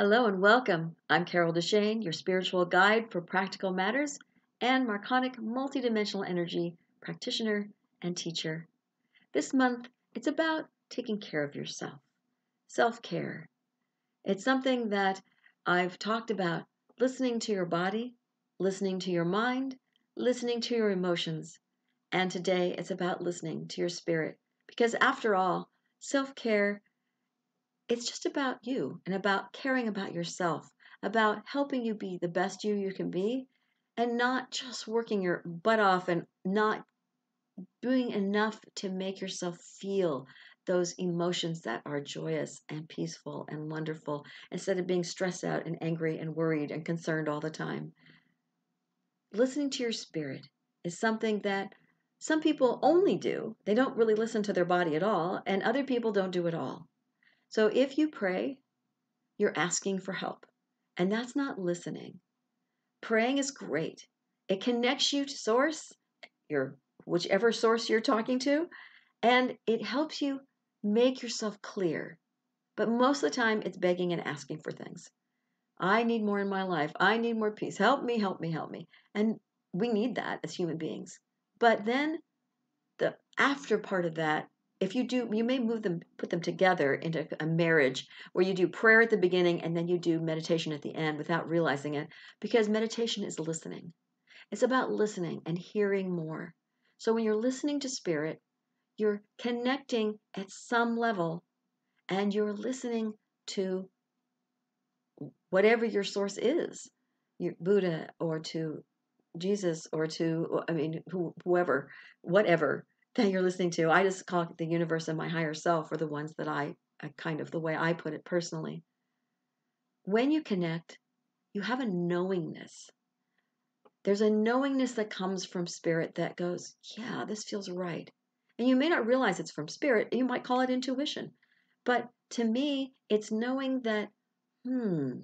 Hello and welcome. I'm Carol DeChaine, your spiritual guide for practical matters and Marconic multidimensional energy practitioner and teacher. This month, it's about taking care of yourself, self care. It's something that I've talked about listening to your body, listening to your mind, listening to your emotions. And today, it's about listening to your spirit. Because after all, self care it's just about you and about caring about yourself, about helping you be the best you you can be, and not just working your butt off and not doing enough to make yourself feel those emotions that are joyous and peaceful and wonderful instead of being stressed out and angry and worried and concerned all the time. Listening to your spirit is something that some people only do. They don't really listen to their body at all, and other people don't do at all. So if you pray, you're asking for help, and that's not listening. Praying is great. It connects you to source, your whichever source you're talking to, and it helps you make yourself clear. But most of the time it's begging and asking for things. I need more in my life. I need more peace. Help me, help me, help me. And we need that as human beings. But then the after part of that if you do you may move them put them together into a marriage where you do prayer at the beginning and then you do meditation at the end without realizing it because meditation is listening. It's about listening and hearing more. So when you're listening to spirit you're connecting at some level and you're listening to whatever your source is your buddha or to jesus or to i mean whoever whatever that you're listening to. I just call it the universe and my higher self are the ones that I, I kind of the way I put it personally. When you connect, you have a knowingness. There's a knowingness that comes from spirit that goes, yeah, this feels right. And you may not realize it's from spirit, you might call it intuition. But to me, it's knowing that, hmm,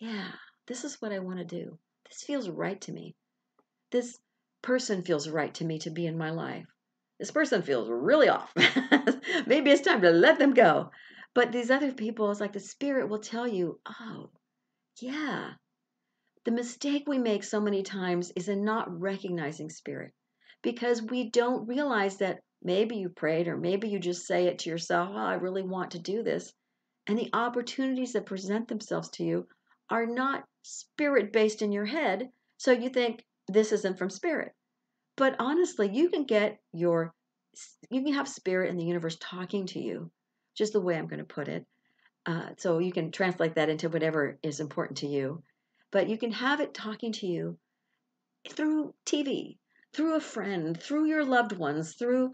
yeah, this is what I want to do. This feels right to me. This person feels right to me to be in my life this person feels really off. Maybe it's time to let them go. But these other people, it's like the spirit will tell you, oh, yeah. The mistake we make so many times is in not recognizing spirit because we don't realize that maybe you prayed or maybe you just say it to yourself, oh, I really want to do this. And the opportunities that present themselves to you are not spirit based in your head. So you think this isn't from spirit. But honestly, you can get your, you can have spirit in the universe talking to you, just the way I'm going to put it. Uh, so you can translate that into whatever is important to you. But you can have it talking to you through TV, through a friend, through your loved ones, through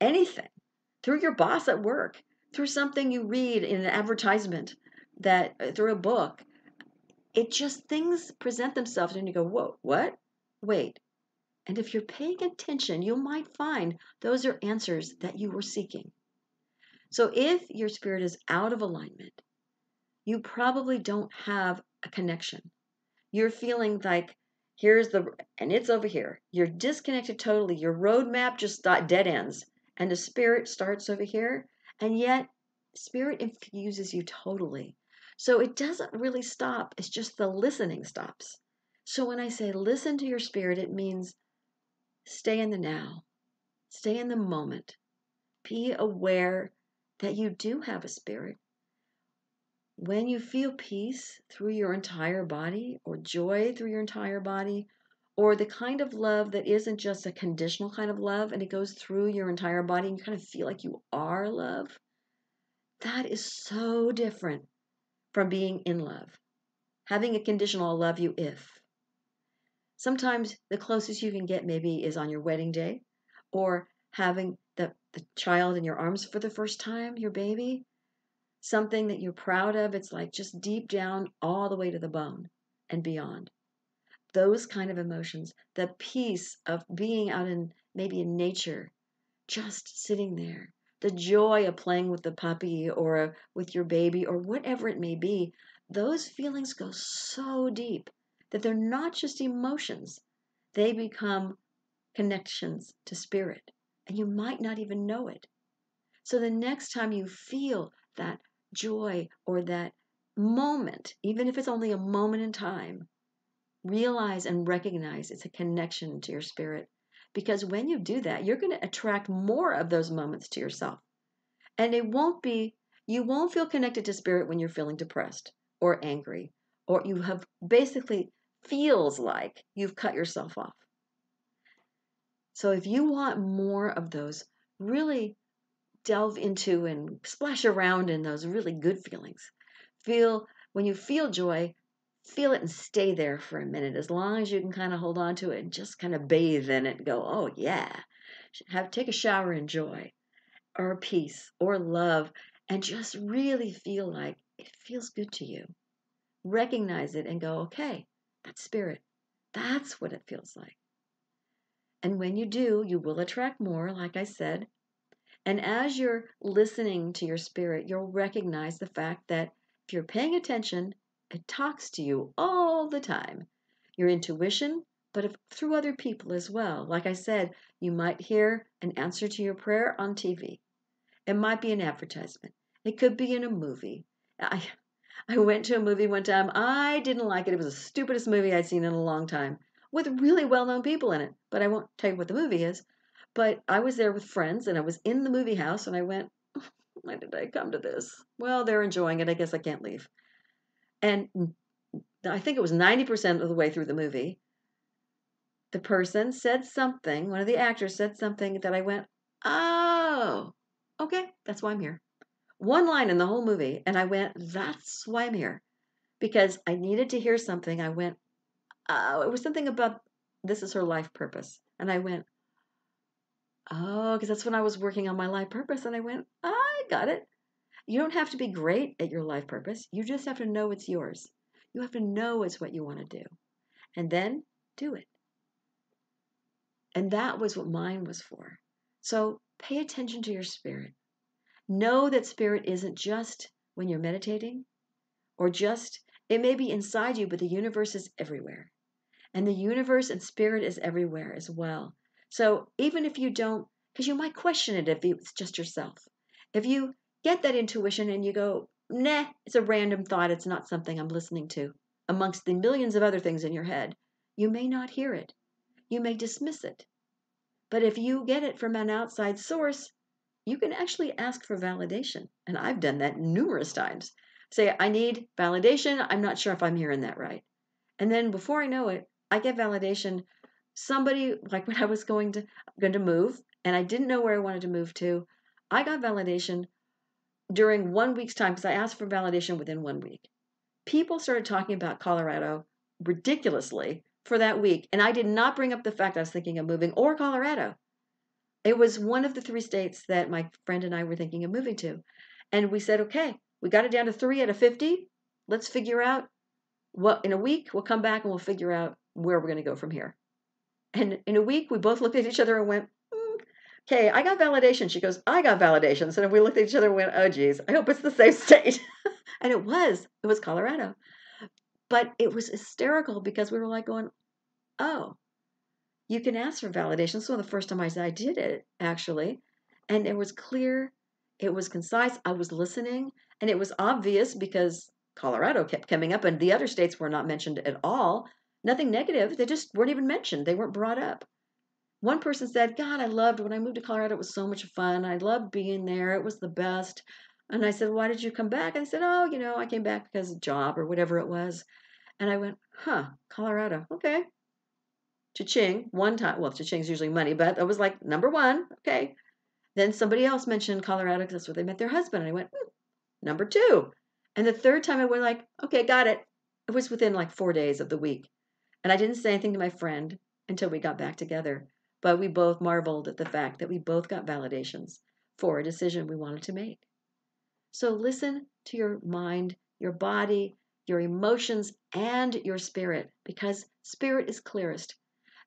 anything, through your boss at work, through something you read in an advertisement, that uh, through a book. It just things present themselves and you go, whoa, what? Wait, and if you're paying attention, you might find those are answers that you were seeking. So if your spirit is out of alignment, you probably don't have a connection. You're feeling like here's the and it's over here. You're disconnected totally. Your roadmap just dead ends and the spirit starts over here and yet spirit infuses you totally. So it doesn't really stop. It's just the listening stops. So when I say listen to your spirit, it means Stay in the now. Stay in the moment. Be aware that you do have a spirit. When you feel peace through your entire body, or joy through your entire body, or the kind of love that isn't just a conditional kind of love and it goes through your entire body and you kind of feel like you are love, that is so different from being in love. Having a conditional love you if. Sometimes the closest you can get maybe is on your wedding day or having the, the child in your arms for the first time, your baby. Something that you're proud of. It's like just deep down, all the way to the bone and beyond. Those kind of emotions, the peace of being out in maybe in nature, just sitting there, the joy of playing with the puppy or with your baby or whatever it may be, those feelings go so deep that they're not just emotions, they become connections to spirit. And you might not even know it. So the next time you feel that joy or that moment, even if it's only a moment in time, realize and recognize it's a connection to your spirit. Because when you do that, you're going to attract more of those moments to yourself. And it won't be, you won't feel connected to spirit when you're feeling depressed or angry, or you have basically feels like you've cut yourself off. So if you want more of those, really delve into and splash around in those really good feelings. Feel when you feel joy, feel it and stay there for a minute as long as you can kind of hold on to it and just kind of bathe in it and go, "Oh yeah." Have take a shower in joy or peace or love and just really feel like it feels good to you. Recognize it and go, "Okay, that's spirit. That's what it feels like." And when you do, you will attract more, like I said. And as you're listening to your spirit, you'll recognize the fact that if you're paying attention, it talks to you all the time. Your intuition, but if, through other people as well. Like I said, you might hear an answer to your prayer on TV. It might be an advertisement. It could be in a movie. I, I went to a movie one time. I didn't like it. It was the stupidest movie I'd seen in a long time with really well known people in it. But I won't tell you what the movie is. But I was there with friends and I was in the movie house and I went, why did I come to this? Well, they're enjoying it. I guess I can't leave. And I think it was 90% of the way through the movie. The person said something, one of the actors said something that I went, oh, okay, that's why I'm here. One line in the whole movie, and I went, that's why I'm here. Because I needed to hear something. I went, oh, it was something about this is her life purpose. And I went, oh, because that's when I was working on my life purpose. And I went, I got it. You don't have to be great at your life purpose. You just have to know it's yours. You have to know it's what you want to do. And then do it. And that was what mine was for. So pay attention to your spirit. Know that spirit isn't just when you're meditating or just, it may be inside you, but the universe is everywhere. And the universe and spirit is everywhere as well. So even if you don't, because you might question it if it's just yourself. If you get that intuition and you go, nah, it's a random thought, it's not something I'm listening to, amongst the millions of other things in your head, you may not hear it. You may dismiss it. But if you get it from an outside source, you can actually ask for validation. And I've done that numerous times. Say, I need validation. I'm not sure if I'm hearing that right. And then before I know it, I get validation. Somebody like when I was going to going to move and I didn't know where I wanted to move to, I got validation during one week's time because I asked for validation within one week. People started talking about Colorado ridiculously for that week, and I did not bring up the fact I was thinking of moving or Colorado. It was one of the three states that my friend and I were thinking of moving to. And we said, okay, we got it down to three out of 50. Let's figure out what in a week we'll come back and we'll figure out where we're going to go from here. And in a week, we both looked at each other and went, mm, okay, I got validation. She goes, I got validation. So we looked at each other and went, oh, geez, I hope it's the same state. and it was, it was Colorado. But it was hysterical because we were like going, oh, you can ask for validation. So the first time I, I did it, actually, and it was clear, it was concise. I was listening, and it was obvious because Colorado kept coming up, and the other states were not mentioned at all. Nothing negative. They just weren't even mentioned. They weren't brought up. One person said, God, I loved when I moved to Colorado, it was so much fun. I loved being there. It was the best. And I said, Why did you come back? And I said, Oh, you know, I came back because of job or whatever it was. And I went, Huh, Colorado. Okay. Cha-ching, one time. Well, cha-ching's usually money, but it was like number one. Okay. Then somebody else mentioned Colorado because that's where they met their husband. And I went, hmm, number two. And the third time I went like, okay, got it. It was within like four days of the week. And I didn't say anything to my friend until we got back together. But we both marveled at the fact that we both got validations for a decision we wanted to make. So listen to your mind, your body, your emotions, and your spirit because spirit is clearest.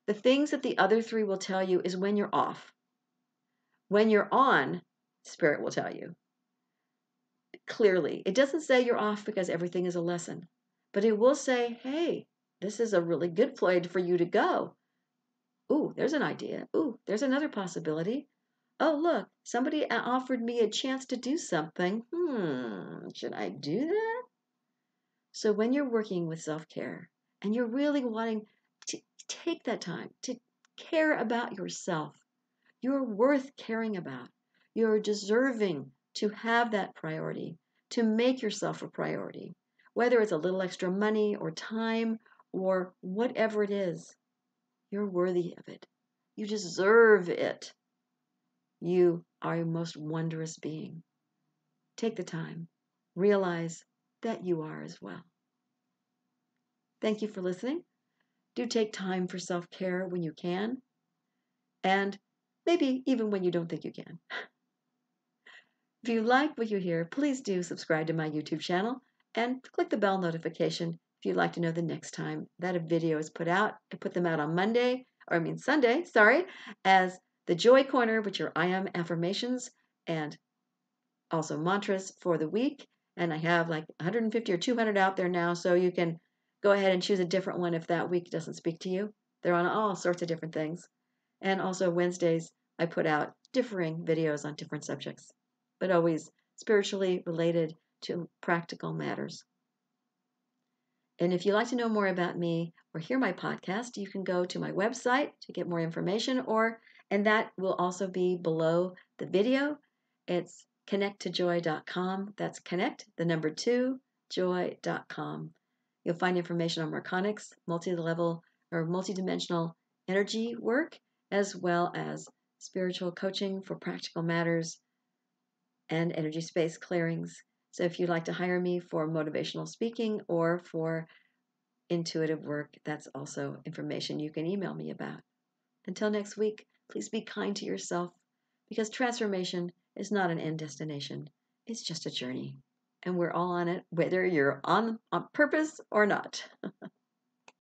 The things that the other three will tell you is when you're off. When you're on, spirit will tell you clearly. It doesn't say you're off because everything is a lesson, but it will say, hey, this is a really good place for you to go. Ooh, there's an idea. Ooh, there's another possibility. Oh, look, somebody offered me a chance to do something. Hmm, should I do that? So when you're working with self care and you're really wanting take that time to care about yourself, you're worth caring about. You're deserving to have that priority, to make yourself a priority, whether it's a little extra money or time or whatever it is. You're worthy of it. You deserve it. You are a most wondrous being. Take the time. Realize that you are as well. Thank you for listening. Do take time for self care when you can, and maybe even when you don't think you can. If you like what you hear, please do subscribe to my YouTube channel and click the bell notification if you'd like to know the next time that a video is put out. I put them out on Monday, or I mean Sunday, sorry, as the Joy Corner, which are I am affirmations and also mantras for the week. And I have like 150 or 200 out there now, so you can go ahead and choose a different one if that week doesn't speak to you. They're on all sorts of different things. And also Wednesdays, I put out differing videos on different subjects but always spiritually related to practical matters. And if you'd like to know more about me or hear my podcast, you can go to my website to get more information, or and that will also be below the video. It's connect2joy.com. That's connect, the number two, joy.com. You'll find information on Marconics, multi-level or multidimensional energy work, as well as spiritual coaching for practical matters and energy space clearings. So if you'd like to hire me for motivational speaking or for intuitive work, that's also information you can email me about. Until next week, please be kind to yourself because transformation is not an end destination, it's just a journey. And we're all on it, whether you're on, on purpose or not.